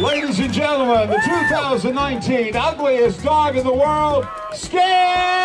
Ladies and gentlemen, the 2019 ugliest dog in the world, Scared!